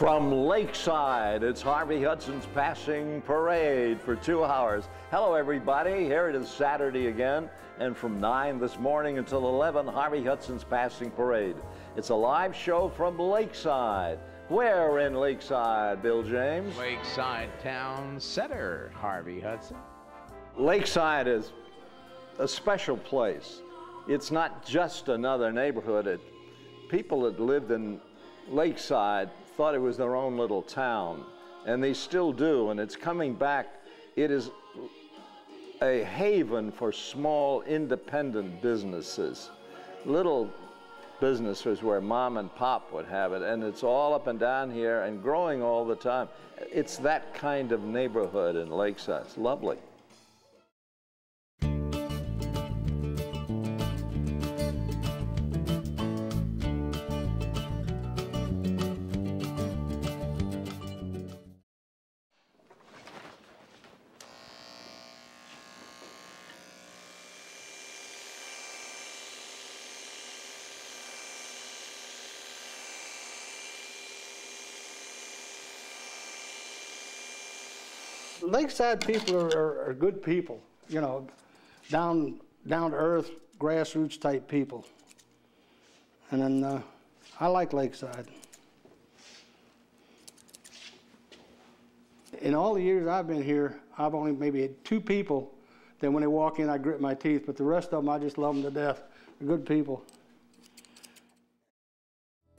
From Lakeside, it's Harvey Hudson's Passing Parade for two hours. Hello, everybody. Here it is Saturday again, and from 9 this morning until 11, Harvey Hudson's Passing Parade. It's a live show from Lakeside. Where in Lakeside, Bill James? Lakeside Town Center, Harvey Hudson. Lakeside is a special place. It's not just another neighborhood. It, people that lived in Lakeside thought it was their own little town, and they still do, and it's coming back. It is a haven for small independent businesses, little businesses where mom and pop would have it, and it's all up and down here and growing all the time. It's that kind of neighborhood in Lakeside. It's lovely. Lakeside people are, are, are good people, you know, down down to earth, grassroots type people. And then uh, I like Lakeside. In all the years I've been here, I've only maybe had two people that when they walk in, I grit my teeth, but the rest of them, I just love them to death. They're good people.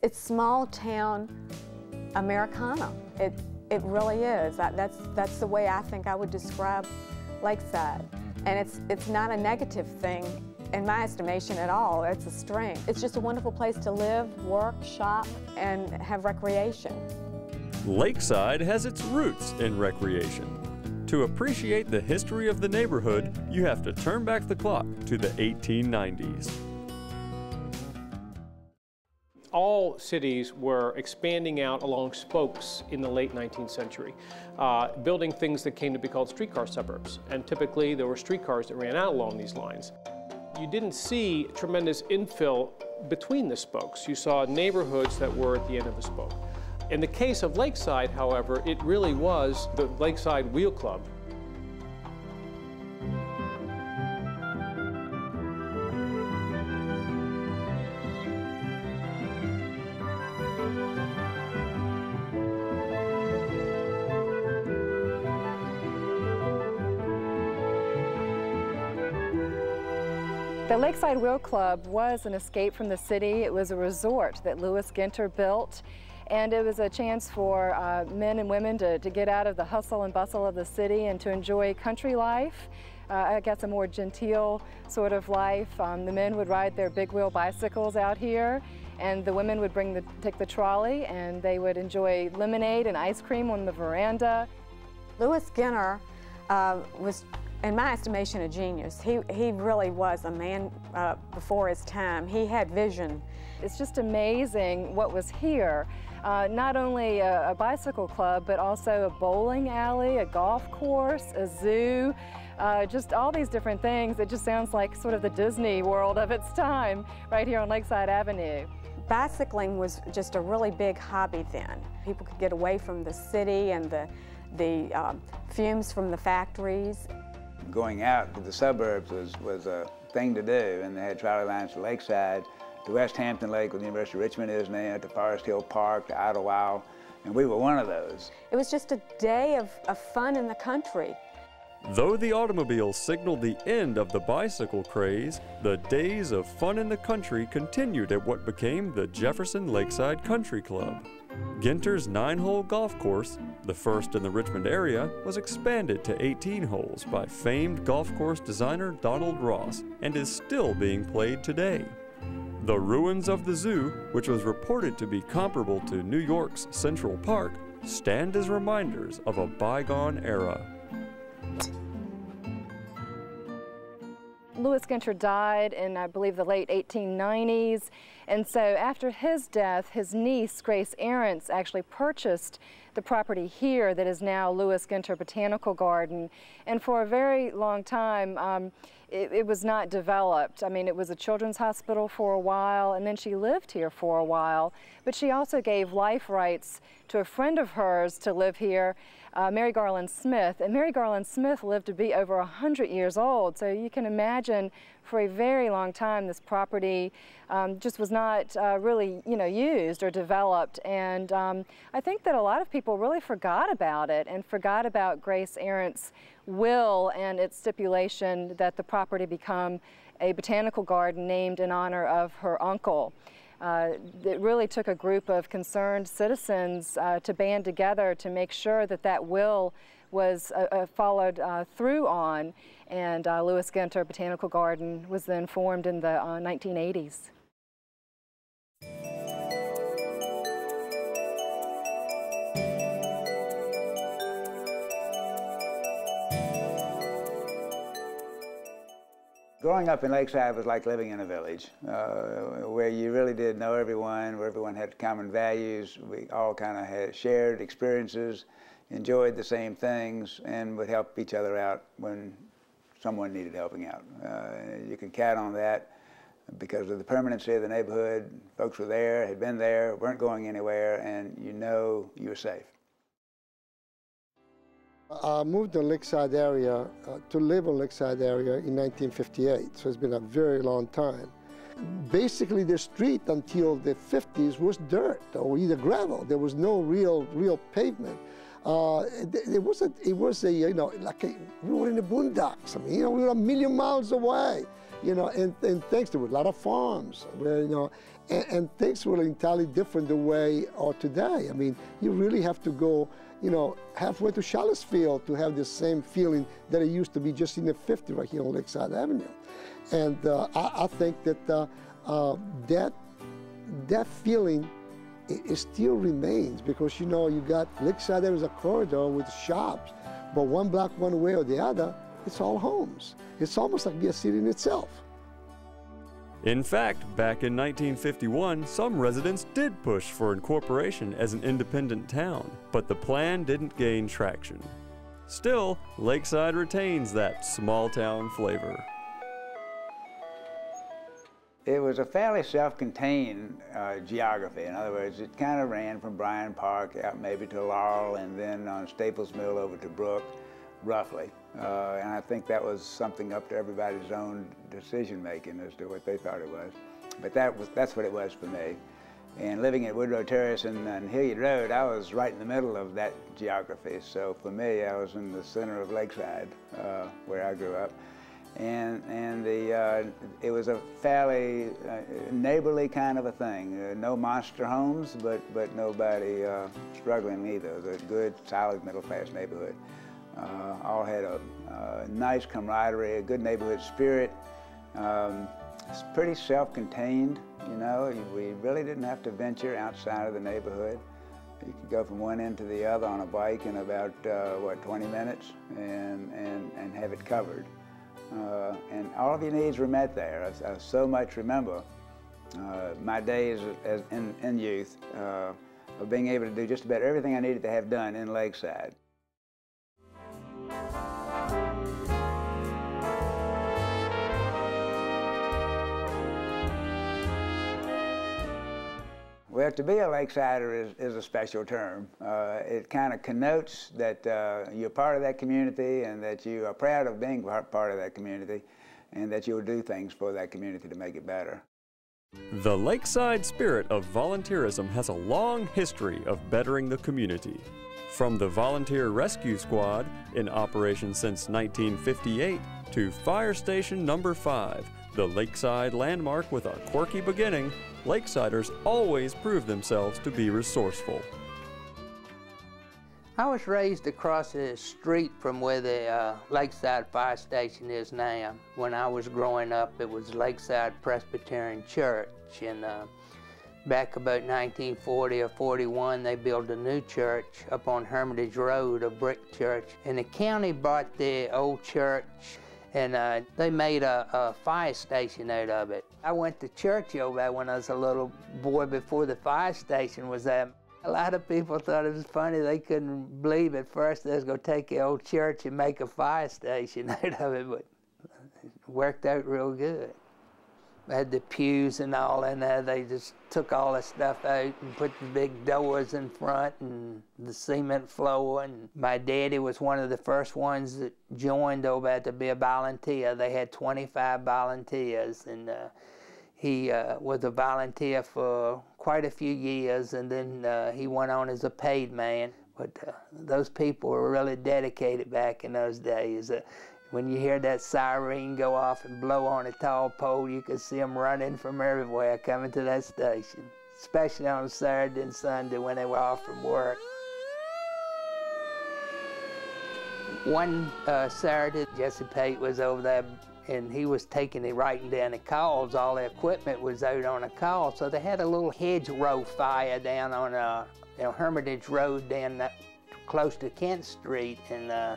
It's small town Americana. It, it really is. That, that's, that's the way I think I would describe Lakeside. Mm-hmm. And it's, it's not a negative thing in my estimation at all. It's a strength. It's just a wonderful place to live, work, shop, and have recreation. Lakeside has its roots in recreation. To appreciate the history of the neighborhood, you have to turn back the clock to the 1890s all cities were expanding out along spokes in the late 19th century, uh, building things that came to be called streetcar suburbs. And typically there were streetcars that ran out along these lines. You didn't see tremendous infill between the spokes. You saw neighborhoods that were at the end of the spoke. In the case of Lakeside, however, it really was the Lakeside Wheel Club The Lakeside Wheel Club was an escape from the city. It was a resort that Lewis Ginter built and it was a chance for uh, men and women to, to get out of the hustle and bustle of the city and to enjoy country life. Uh, I guess a more genteel sort of life. Um, the men would ride their big wheel bicycles out here and the women would bring the, take the trolley and they would enjoy lemonade and ice cream on the veranda. Lewis Ginter uh, was in my estimation, a genius. He, he really was a man uh, before his time. He had vision. It's just amazing what was here. Uh, not only a, a, bicycle club, but also a bowling alley, a golf course, a zoo, uh, just all these different things. It just sounds like sort of the Disney world of its time right here on Lakeside Avenue. Bicycling was just a really big hobby then. People could get away from the city and the, the um, fumes from the factories going out to the suburbs was, was a thing to do, and they had trolley lines to Lakeside, to Westhampton Lake, where the University of Richmond is now, to Forest Hill Park, to Idlewild, and we were one of those. It was just a day of, of fun in the country. Though the automobile signaled the end of the bicycle craze, the days of fun in the country continued at what became the Jefferson Lakeside Country Club. Ginter's nine-hole golf course, the first in the Richmond area, was expanded to 18 holes by famed golf course designer Donald Ross and is still being played today. The ruins of the zoo, which was reported to be comparable to New York's Central Park, stand as reminders of a bygone era. Lewis Ginter died in, I believe, the late 1890s, And so after his death, his niece, Grace Arents, actually purchased the property here that is now Lewis Ginter Botanical Garden. And for a very long time, um, it, it, was not developed. I mean, it was a children's hospital for a while, and then she lived here for a while. But she also gave life rights to a friend of hers to live here, uh, Mary Garland Smith. And Mary Garland Smith lived to be over 100 years old. So you can imagine for a very long time this property um, just was not uh, really, you know, used or developed. And um, I think that a lot of people really forgot about it and forgot about Grace Arents's will and its stipulation that the property become a botanical garden named in honor of her uncle. Uh, it really took a group of concerned citizens uh, to band together to make sure that that will was uh, uh followed uh, through on, and uh, Lewis Ginter Botanical Garden was then formed in the 1980s. Growing up in Lakeside was like living in a village uh, where you really did know everyone, where everyone had common values. We all kind of had shared experiences, enjoyed the same things, and would help each other out when someone needed helping out. Uh, you can count on that because of the permanency of the neighborhood. Folks were there, had been there, weren't going anywhere, and you know you were safe. I moved to Lakeside area, uh, to live in Lakeside area in 1958, so it's been a very long time. Basically, the street until the 50s was dirt or either gravel. There was no real, real pavement. Uh, it, it, was a, it was a, you know, like a, we were in the boondocks. I mean, you know, we were a million miles away, you know, and, and thanks to a lot of farms, where, you know, and, and things were entirely different the way are today. I mean, you really have to go you know, halfway to Charlottesville to have the same feeling that it used to be just in the 50 right here on Lakeside Avenue. And uh, I, I, think that uh, uh, that, that feeling it, it, still remains because, you know, you got Lakeside, there is a corridor with shops, but one block one way or the other, it's all homes. It's almost like a city in itself. In fact, back in 1951, some residents did push for incorporation as an independent town, but the plan didn't gain traction. Still, Lakeside retains that small town flavor. It was a fairly self-contained uh, geography. In other words, it kind of ran from Bryan Park out maybe to Laurel and then on Staples Mill over to Brook, roughly. Uh, and I think that was something up to everybody's own decision making as to what they thought it was. But that was, that's what it was for me. And living at Woodrow Terrace and, and Hilliard Road, I was right in the middle of that geography. So for me, I was in the center of Lakeside, uh, where I grew up. And, and the, uh, it was a fairly uh, neighborly kind of a thing. Uh, no monster homes, but, but nobody uh, struggling either. It was a good, solid, middle-class neighborhood. Uh, all had a, a, nice camaraderie, a good neighborhood spirit. Um, it's pretty self-contained, you know. We really didn't have to venture outside of the neighborhood. You could go from one end to the other on a bike in about, uh, what, 20 minutes and, and, and have it covered. Uh, and all of your needs were met there. I, I so much remember uh, my days as in, in youth uh, of being able to do just about everything I needed to have done in Lakeside. Well, to be a Lakesider is, is a special term. Uh, it kind of connotes that uh, you're part of that community and that you are proud of being part of that community and that you'll do things for that community to make it better. The Lakeside spirit of volunteerism has a long history of bettering the community. From the Volunteer Rescue Squad, in operation since 1958, to Fire Station Number 5, the Lakeside landmark with a quirky beginning, Lakesiders always prove themselves to be resourceful. I was raised across the street from where the uh, Lakeside Fire Station is now. When I was growing up, it was Lakeside Presbyterian Church, and uh, Back about 1940 or 41, they built a new church up on Hermitage Road, a brick church. And the county bought the old church and uh, they made a, a, fire station out of it. I went to church over there when I was a little boy before the fire station was there. A lot of people thought it was funny. They couldn't believe at first they was going to take the old church and make a fire station out of it, but it worked out real good had the pews and all in there. They just took all the stuff out and put the big doors in front and the cement floor. And my daddy was one of the first ones that joined over there to be a volunteer. They had 25 volunteers, and uh, he uh, was a volunteer for quite a few years, and then uh, he went on as a paid man. But uh, those people were really dedicated back in those days. Uh, when you hear that siren go off and blow on a tall pole, you can see them running from everywhere coming to that station, especially on Saturday and Sunday when they were off from work. One uh, Saturday, Jesse Pate was over there and he was taking and writing down the calls. All the equipment was out on a call, so they had a little hedgerow fire down on uh, you know, Hermitage Road down that, close to Kent Street, and uh,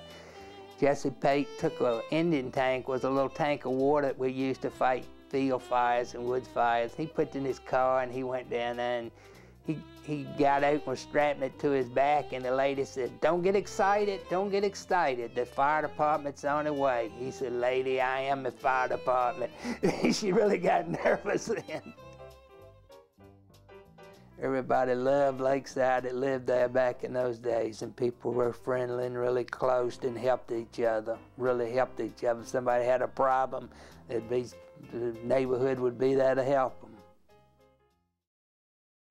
Jesse Pate took an Indian tank, was a little tank of water that we used to fight field fires and wood fires. He put it in his car and he went down there and he, he got out and was strapping it to his back and the lady said, don't get excited, don't get excited. The fire department's on the way. He said, lady, I am the fire department. she really got nervous then. Everybody loved Lakeside that lived there back in those days, and people were friendly and really close and helped each other, really helped each other. If somebody had a problem, it'd be, the neighborhood would be there to help them.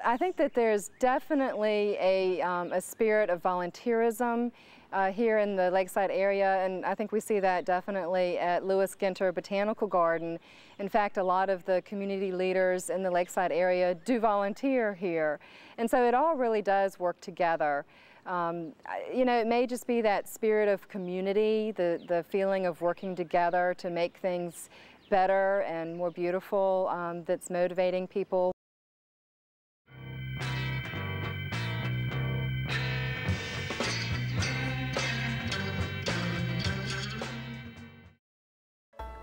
I think that there's definitely a, um, a spirit of volunteerism uh, here in the Lakeside area, and I think we see that definitely at Lewis Ginter Botanical Garden. In fact, a lot of the community leaders in the Lakeside area do volunteer here, and so it all really does work together. Um, you know, it may just be that spirit of community, the, the feeling of working together to make things better and more beautiful um, that's motivating people.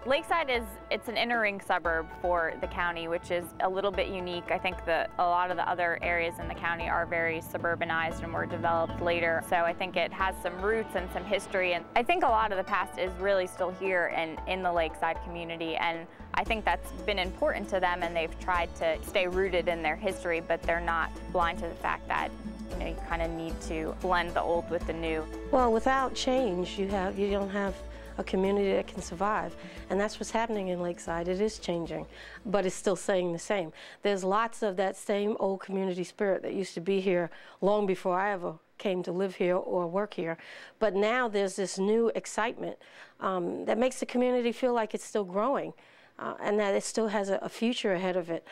Lakeside is it's an inner ring suburb for the county, which is a little bit unique. I think that a lot of the other areas in the county are very suburbanized and were developed later. So I think it has some roots and some history. And I think a lot of the past is really still here and in the Lakeside community. And I think that's been important to them and they've tried to stay rooted in their history, but they're not blind to the fact that you know, you kind of need to blend the old with the new. Well, without change, you have you don't have a community that can survive. And that's what's happening in Lakeside. It is changing, but it's still staying the same. There's lots of that same old community spirit that used to be here long before I ever came to live here or work here. But now there's this new excitement um, that makes the community feel like it's still growing uh, and that it still has a, a future ahead of it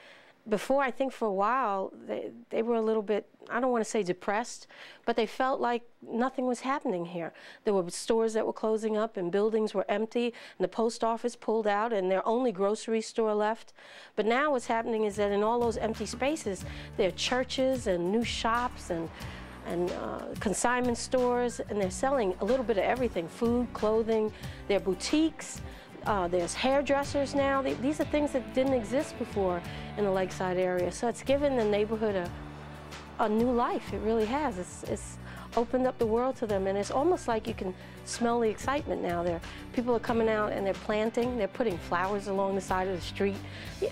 before, I think for a while, they, they were a little bit, I don't want to say depressed, but they felt like nothing was happening here. There were stores that were closing up and buildings were empty and the post office pulled out and their only grocery store left. But now what's happening is that in all those empty spaces, there are churches and new shops and and uh, consignment stores, and they're selling a little bit of everything, food, clothing, their boutiques, uh, there's hairdressers now. These are things that didn't exist before in the Lakeside area. So it's given the neighborhood a, a new life. It really has. It's, it's opened up the world to them. And it's almost like you can smell the excitement now there. People are coming out and they're planting. They're putting flowers along the side of the street.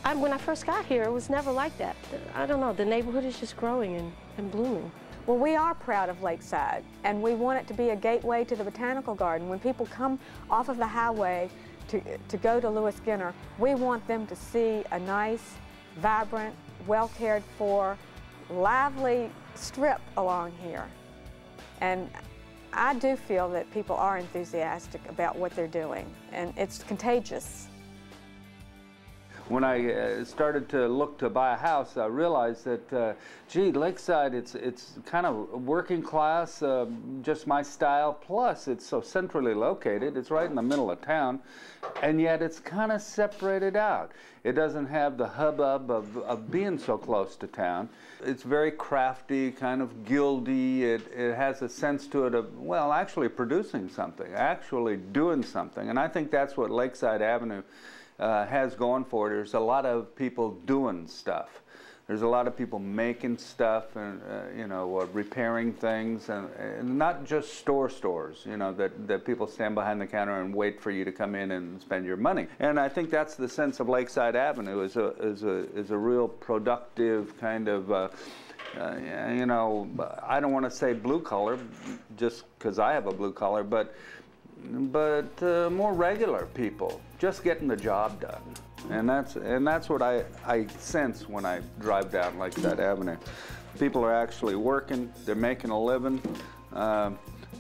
I, when I first got here, it was never like that. I don't know. The neighborhood is just growing and, and blooming. Well, we are proud of Lakeside, and we want it to be a gateway to the Botanical Garden. When people come off of the highway to, to go to Lewis Ginter, we want them to see a nice, vibrant, well cared for, lively strip along here. And I do feel that people are enthusiastic about what they're doing, and it's contagious. When I uh, started to look to buy a house, I realized that, uh, gee, Lakeside, it's it's kind of working class, uh, just my style. Plus, it's so centrally located; it's right in the middle of town, and yet it's kind of separated out. It doesn't have the hubbub of, of being so close to town. It's very crafty, kind of guildy. It, it has a sense to it of, well, actually producing something, actually doing something. And I think that's what Lakeside Avenue uh, has going for it. There's a lot of people doing stuff. There's a lot of people making stuff and uh, you know uh, repairing things and, and, not just store stores. You know that, that people stand behind the counter and wait for you to come in and spend your money. And I think that's the sense of Lakeside Avenue is a is a is a real productive kind of. Uh, uh, you know, I don't want to say blue collar, just because I have a blue collar, but but uh, more regular people just getting the job done. And that's, and that's what I, I sense when I drive down like that Avenue. People are actually working, they're making a living, uh,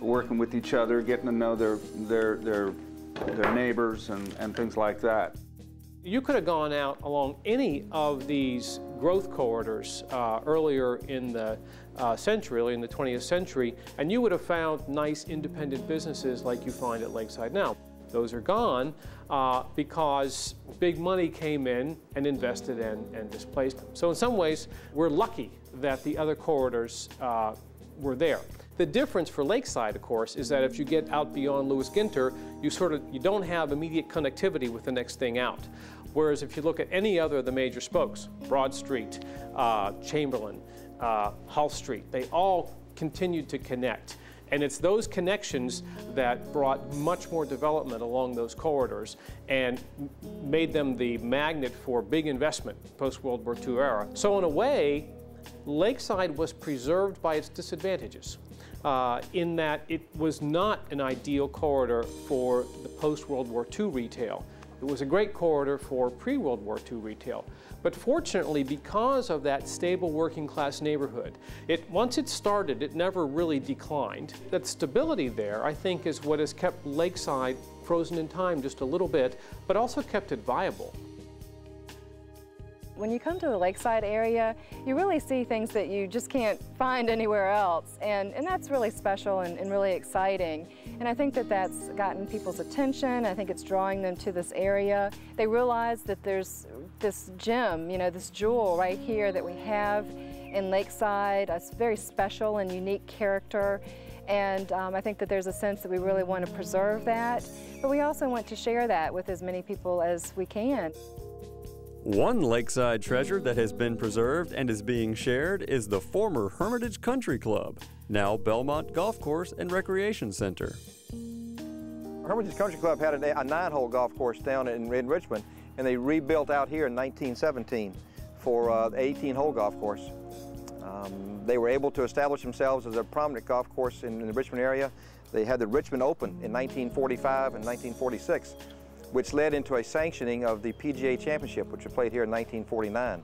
working with each other, getting to know their, their, their, their neighbors and, and things like that. You could have gone out along any of these growth corridors uh, earlier in the uh, century, early in the 20th century, and you would have found nice independent businesses like you find at Lakeside now. Those are gone uh, because big money came in and invested in and displaced them. So in some ways, we're lucky that the other corridors uh, were there. The difference for Lakeside, of course, is that if you get out beyond Lewis Ginter, you sort of you don't have immediate connectivity with the next thing out. Whereas if you look at any other of the major spokes, Broad Street, uh, Chamberlayne, uh, Hull Street, they all continued to connect. And it's those connections that brought much more development along those corridors and made them the magnet for big investment post-World War II era. So in a way, Lakeside was preserved by its disadvantages. Uh, in that it was not an ideal corridor for the post-World War II retail. It was a great corridor for pre-World War II retail. But fortunately, because of that stable working class neighborhood, it, once it started, it never really declined. That stability there, I think, is what has kept Lakeside frozen in time just a little bit, but also kept it viable. When you come to the lakeside area, you really see things that you just can't find anywhere else, and, and that's really special and, and really exciting. And I think that that's gotten people's attention. I think it's drawing them to this area. They realize that there's this gem, you know, this jewel right here that we have in Lakeside, a very special and unique character. And um, I think that there's a sense that we really want to preserve that, but we also want to share that with as many people as we can. One lakeside treasure that has been preserved and is being shared is the former Hermitage Country Club, now Belmont Golf Course and Recreation Center. Hermitage Country Club had a, a nine-hole golf course down in, in, Richmond, and they rebuilt out here in 1917 for uh, 18-hole golf course. Um, they were able to establish themselves as a prominent golf course in, in the Richmond area. They had the Richmond Open in 1945 and 1946 which led into a sanctioning of the PGA Championship, which was played here in 1949.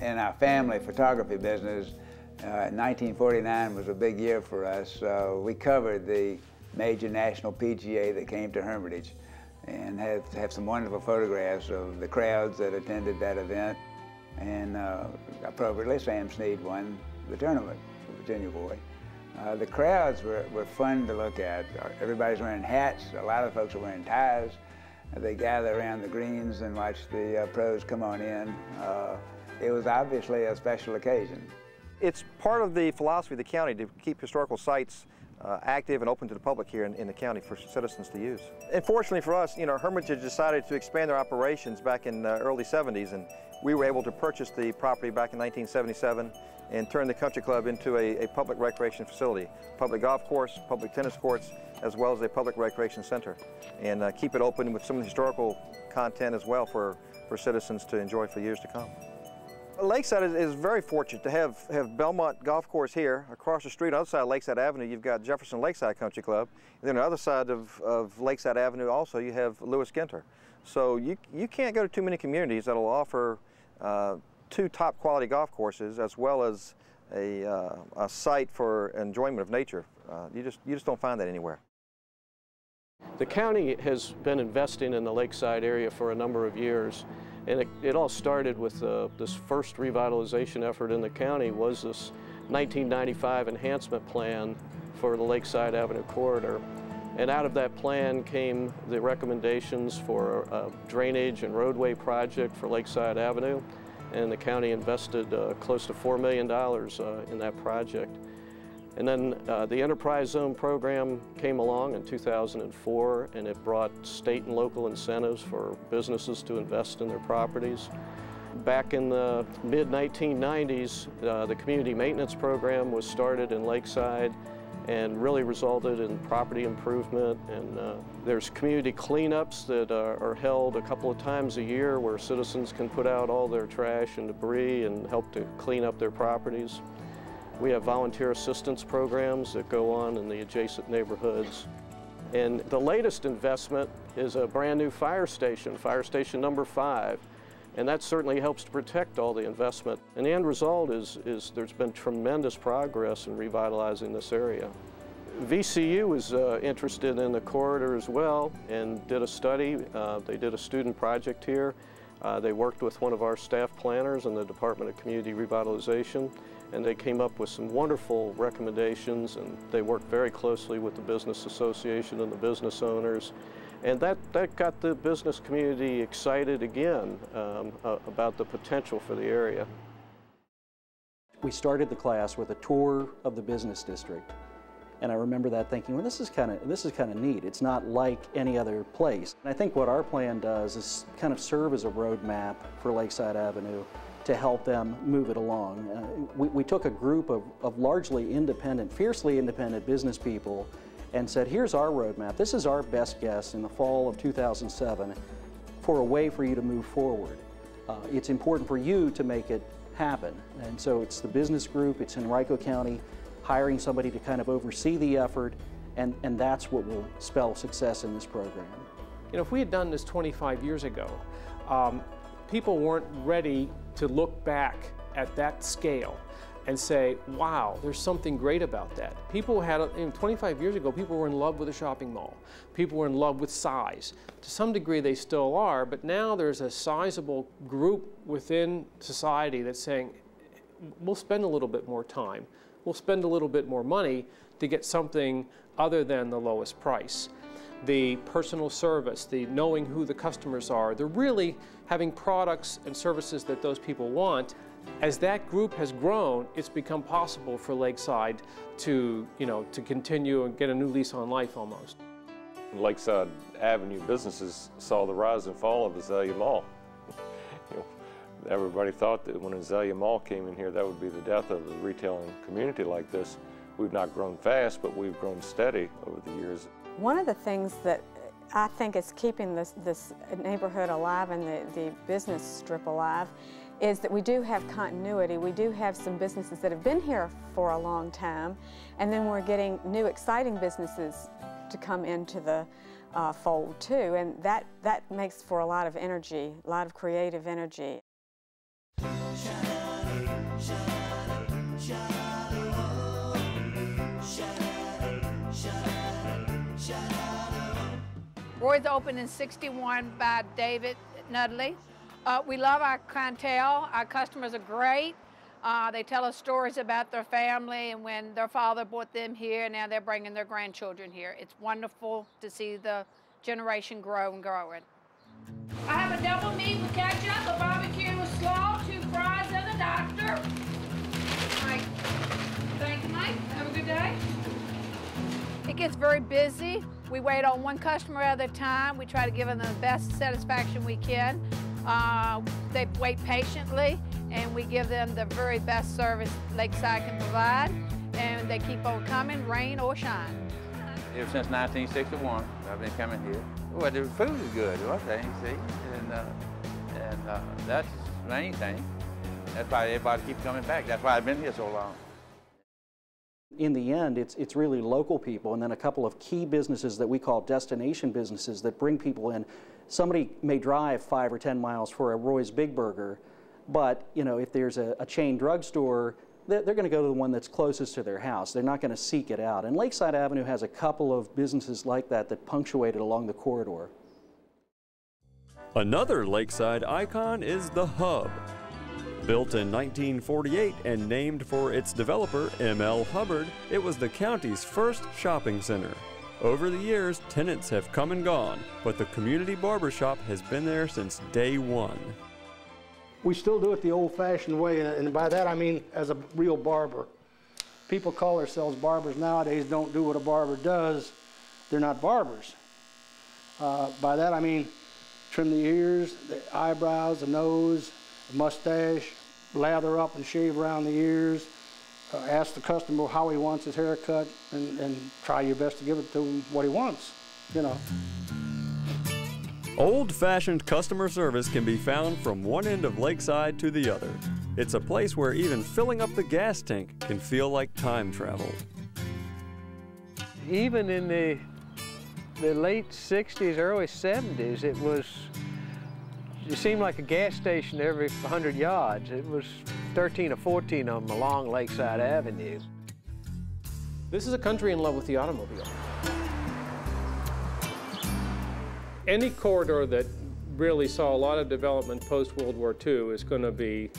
In our family photography business, uh, 1949 was a big year for us. Uh, we covered the major national PGA that came to Hermitage and have, have some wonderful photographs of the crowds that attended that event. And uh, appropriately, Sam Snead won the tournament for Virginia Boy. Uh, the crowds were, were fun to look at. Everybody's wearing hats. A lot of folks are wearing ties. They gather around the greens and watch the uh, pros come on in. Uh, it was obviously a special occasion. It's part of the philosophy of the county to keep historical sites uh, active and open to the public here in, in, the county for citizens to use. And fortunately for us, you know, Hermitage decided to expand their operations back in the uh, early 70s, and we were able to purchase the property back in 1977 and turn the country club into a, a public recreation facility, public golf course, public tennis courts, as well as a public recreation center, and uh, keep it open with some of the historical content as well for, for citizens to enjoy for years to come. Lakeside is, is, very fortunate to have, have Belmont Golf Course here. Across the street, other side of Lakeside Avenue, you've got Jefferson Lakeside Country Club. And then on the other side of, of Lakeside Avenue also, you have Lewis Ginter. So you, you can't go to too many communities that will offer uh, two top quality golf courses as well as a, uh, a site for enjoyment of nature. Uh, you, just, you just don't find that anywhere. The county has been investing in the lakeside area for a number of years And it, it all started with uh, this first revitalization effort in the county was this 1995 enhancement plan for the Lakeside Avenue corridor. And out of that plan came the recommendations for a drainage and roadway project for Lakeside Avenue. And the county invested uh, close to $4 million uh, in that project. And then uh, the Enterprise Zone program came along in 2004 and it brought state and local incentives for businesses to invest in their properties. Back in the mid-1990s, uh, the community maintenance program was started in Lakeside and really resulted in property improvement. And uh, there's community cleanups that are, are, held a couple of times a year where citizens can put out all their trash and debris and help to clean up their properties. We have volunteer assistance programs that go on in the adjacent neighborhoods. And the latest investment is a brand new fire station, fire station number five. And that certainly helps to protect all the investment. And the end result is, is there's been tremendous progress in revitalizing this area. VCU was uh, interested in the corridor as well and did a study. Uh, they did a student project here. Uh, they worked with one of our staff planners in the Department of Community Revitalization and they came up with some wonderful recommendations and they worked very closely with the Business Association and the business owners and that, that got the business community excited again um, uh, about the potential for the area. We started the class with a tour of the business district. And I remember that thinking, well, this is kind of this is kind of neat. It's not like any other place. And I think what our plan does is kind of serve as a roadmap for Lakeside Avenue to help them move it along. Uh, we, we took a group of, of largely independent, fiercely independent business people and said, here's our roadmap. This is our best guess in the fall of 2007 for a way for you to move forward. Uh, it's important for you to make it happen. And so it's the business group, it's in Henrico County, hiring somebody to kind of oversee the effort, and, and that's what will spell success in this program. You know, if we had done this 25 years ago, um, people weren't ready to look back at that scale and say, wow, there's something great about that. People had, you know, 25 years ago, people were in love with a shopping mall. People were in love with size. To some degree, they still are, but now there's a sizable group within society that's saying, we'll spend a little bit more time, we'll spend a little bit more money to get something other than the lowest price. The personal service, the knowing who the customers are, they're really having products and services that those people want as that group has grown, it's become possible for Lakeside to, you know, to continue and get a new lease on life almost. Lakeside Avenue businesses saw the rise and fall of Azalea Mall. you know, everybody thought that when Azalea Mall came in here, that would be the death of the retailing community like this. We've not grown fast, but we've grown steady over the years. One of the things that I think is keeping this, this neighborhood alive and the, the business strip alive is that we do have continuity. We do have some businesses that have been here for a long time, and then we're getting new exciting businesses to come into the uh, fold too, and that, that makes for a lot of energy, a lot of creative energy. Roy's opened in 61 by David Nudley. Uh, we love our clientele. Our customers are great. Uh, they tell us stories about their family and when their father brought them here, now they're bringing their grandchildren here. It's wonderful to see the generation grow and growing. I have a double meat with ketchup, a barbecue with slaw, two fries, and a doctor. Mike, thank you, Mike. Have a good day. It gets very busy. We wait on one customer at a time. We try to give them the best satisfaction we can. Uh, they wait patiently, and we give them the very best service Lakeside can provide, and they keep on coming, rain or shine. Ever since 1961, I've been coming here. Well, the food is good, one thing, see, and, uh, and uh, that's the main thing. That's why everybody keeps coming back. That's why I've been here so long. In the end, it's, it's really local people and then a couple of key businesses that we call destination businesses that bring people in somebody may drive five or 10 miles for a Roy's Big Burger, but you know, if there's a, a chain drugstore, they're, they're going to go to the one that's closest to their house. They're not going to seek it out. And Lakeside Avenue has a couple of businesses like that that punctuate it along the corridor. Another lakeside icon is the Hub. Built in 1948 and named for its developer, M.L. Hubbard, it was the county's first shopping center. Over the years, tenants have come and gone, but the community barbershop has been there since day one. We still do it the old-fashioned way, and by that I mean as a real barber. People call themselves barbers nowadays, don't do what a barber does. They're not barbers. Uh, by that I mean trim the ears, the eyebrows, the nose, the mustache, lather up and shave around the ears, uh, ask the customer how he wants his haircut and, and try your best to give it to him what he wants, you know. Old-fashioned customer service can be found from one end of Lakeside to the other. It's a place where even filling up the gas tank can feel like time travel. Even in the, the late 60s, early 70s, it was it seemed like a gas station every 100 yards. It was 13 or 14 of them along Lakeside Avenue. This is a country in love with the automobile. Any corridor that really saw a lot of development post-World War II is going to be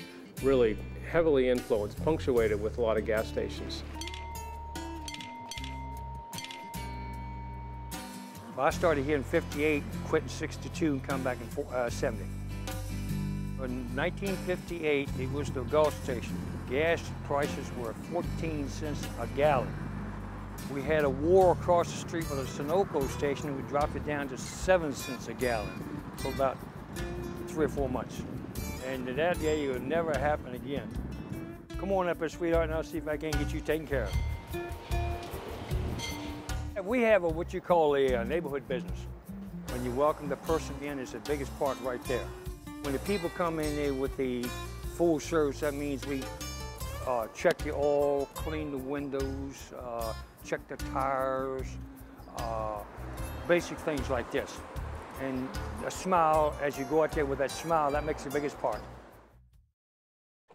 really heavily influenced, punctuated with a lot of gas stations. Well, I started here in 58, quit in 62, and come back in uh, 70. In 1958, it was the Gulf station. Gas prices were 14 cents a gallon. We had a war across the street with a Sunoco station, and we dropped it down to seven cents a gallon for about three or four months. And that day it would never happen again. Come on up here, sweetheart, and I'll see if I can get you taken care of. We have a, what you call a, a neighborhood business. When you welcome the person in, it's the biggest part right there. When the people come in there with the full service, that means we uh, check the oil, clean the windows, uh, check the tires, uh, basic things like this. And a smile, as you go out there with that smile, that makes the biggest part.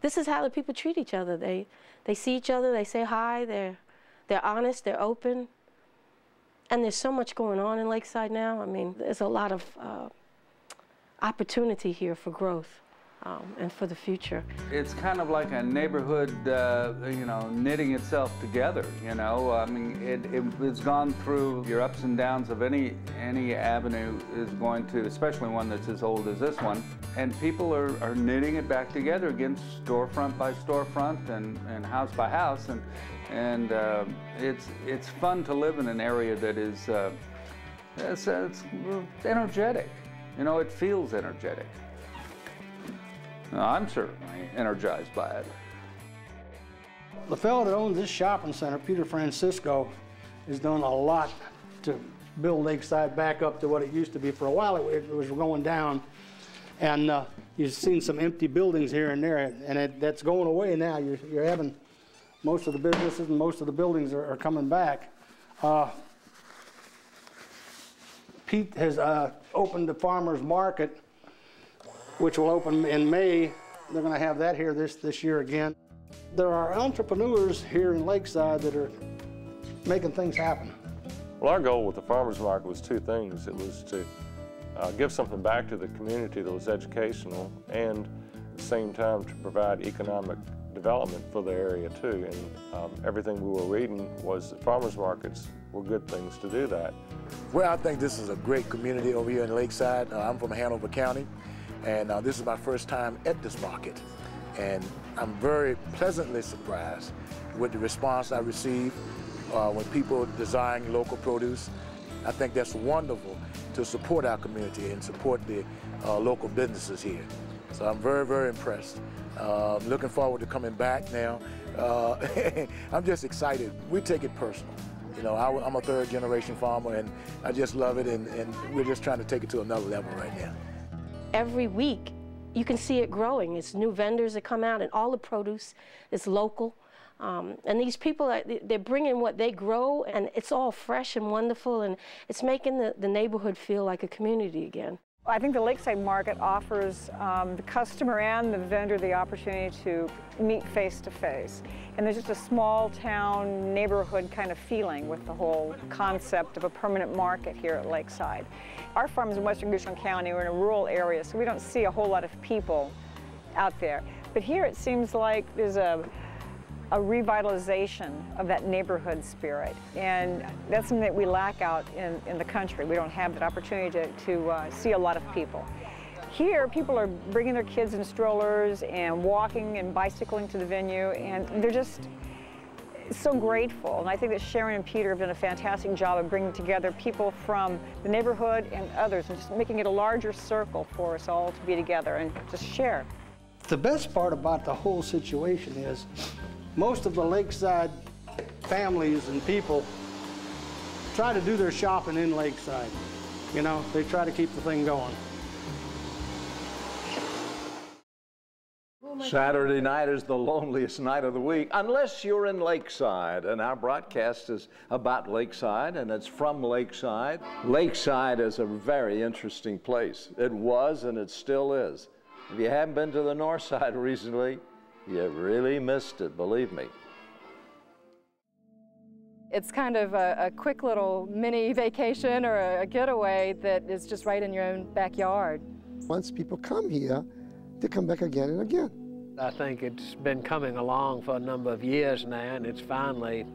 This is how the people treat each other. They, they see each other, they say hi, they're, they're honest, they're open. And there's so much going on in Lakeside now. I mean, there's a lot of uh, opportunity here for growth. Um, and for the future. It's kind of like a neighborhood, uh, you know, knitting itself together. You know, I mean, it, it, has gone through your ups and downs of any any avenue is going to, especially one that's as old as this one. And people are, are knitting it back together again, storefront by storefront and, and house by house, and and uh, it's it's fun to live in an area that is uh, it's, it's energetic. You know, it feels energetic. I'm certainly energized by it. The fellow that owns this shopping center, Peter Francisco, has done a lot to build Lakeside back up to what it used to be. For a while, it, was going down, and uh, you've seen some empty buildings here and there, and it, that's going away now. You're, you're, having most of the businesses and most of the buildings are, are coming back. Uh, Pete has uh, opened the farmer's market, which will open in May. They're going to have that here this, this year again. There are entrepreneurs here in Lakeside that are making things happen. Well, our goal with the farmer's market was two things. It was to uh, give something back to the community that was educational and at the same time to provide economic development for the area too. And um, everything we were reading was that farmers markets were good things to do that. Well, I think this is a great community over here in Lakeside. Uh, I'm from Hanover County, and uh, this is my first time at this market. And I'm very pleasantly surprised with the response I receive uh, when people design local produce. I think that's wonderful to support our community and support the uh, local businesses here. So I'm very, very impressed. Uh, looking forward to coming back now. Uh, I'm just excited. We take it personal. You know, I, am a third generation farmer and I just love it and, and we're just trying to take it to another level right now. Every week you can see it growing. It's new vendors that come out and all the produce is local. Um, and these people, they're bringing what they grow and it's all fresh and wonderful and it's making the, the neighborhood feel like a community again. I think the Lakeside Market offers um, the customer and the vendor the opportunity to meet face to face. And there's just a small town neighborhood kind of feeling with the whole concept of a permanent market here at Lakeside. Our farm is in western Goochland County, we're in a rural area, so we don't see a whole lot of people out there. But here it seems like there's a, a revitalization of that neighborhood spirit. And that's something that we lack out in, in the country. We don't have that opportunity to, to uh, see a lot of people. Here, people are bringing their kids in strollers and walking and bicycling to the venue, and they're just so grateful. And I think that Sharon and Peter have done a fantastic job of bringing together people from the neighborhood and others, and just making it a larger circle for us all to be together and just share. The best part about the whole situation is most of the lakeside families and people try to do their shopping in Lakeside. You know, they try to keep the thing going. Saturday night is the loneliest night of the week, unless you're in Lakeside. And our broadcast is about Lakeside and it's from Lakeside. Lakeside is a very interesting place. It was and it still is. If you haven't been to the north side recently, you really missed it, believe me. It's kind of a, a quick little mini vacation or a, a getaway that is just right in your own backyard. Once people come here, they come back again and again. I think it's been coming along for a number of years now, and it's finally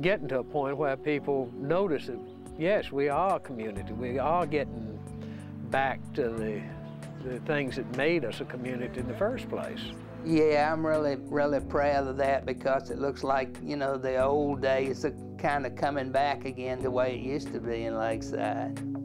getting to a point where people notice that, yes, we are a community. We are getting back to the, the things that made us a community in the first place. Yeah, I'm really, really proud of that because it looks like, you know, the old days are kind of coming back again the way it used to be in Lakeside.